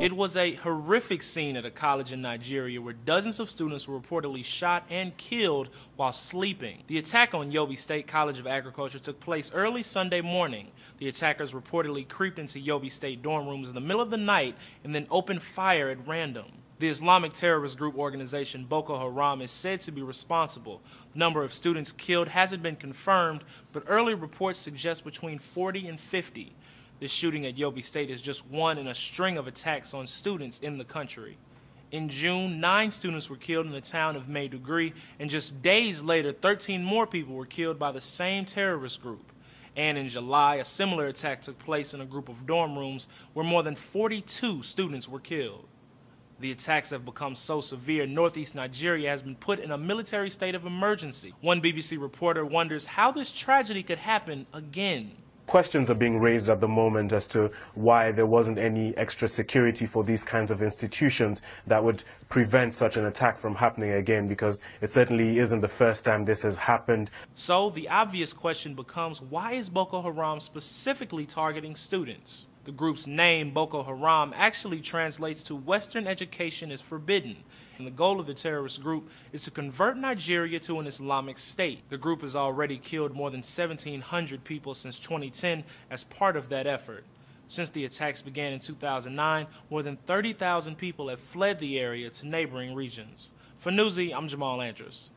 It was a horrific scene at a college in Nigeria where dozens of students were reportedly shot and killed while sleeping. The attack on Yobe State College of Agriculture took place early Sunday morning. The attackers reportedly creeped into Yobe State dorm rooms in the middle of the night and then opened fire at random. The Islamic terrorist group organization Boko Haram is said to be responsible. The number of students killed hasn't been confirmed, but early reports suggest between 40 and 50. This shooting at Yobe State is just one in a string of attacks on students in the country. In June, nine students were killed in the town of Maiduguri, and just days later, 13 more people were killed by the same terrorist group. And in July, a similar attack took place in a group of dorm rooms where more than 42 students were killed. The attacks have become so severe, northeast Nigeria has been put in a military state of emergency. One BBC reporter wonders how this tragedy could happen again. Questions are being raised at the moment as to why there wasn't any extra security for these kinds of institutions that would prevent such an attack from happening again because it certainly isn't the first time this has happened. So the obvious question becomes why is Boko Haram specifically targeting students? The group's name, Boko Haram, actually translates to Western education is forbidden. And the goal of the terrorist group is to convert Nigeria to an Islamic state. The group has already killed more than 1,700 people since 2010 as part of that effort. Since the attacks began in 2009, more than 30,000 people have fled the area to neighboring regions. For Newsy, I'm Jamal Andress.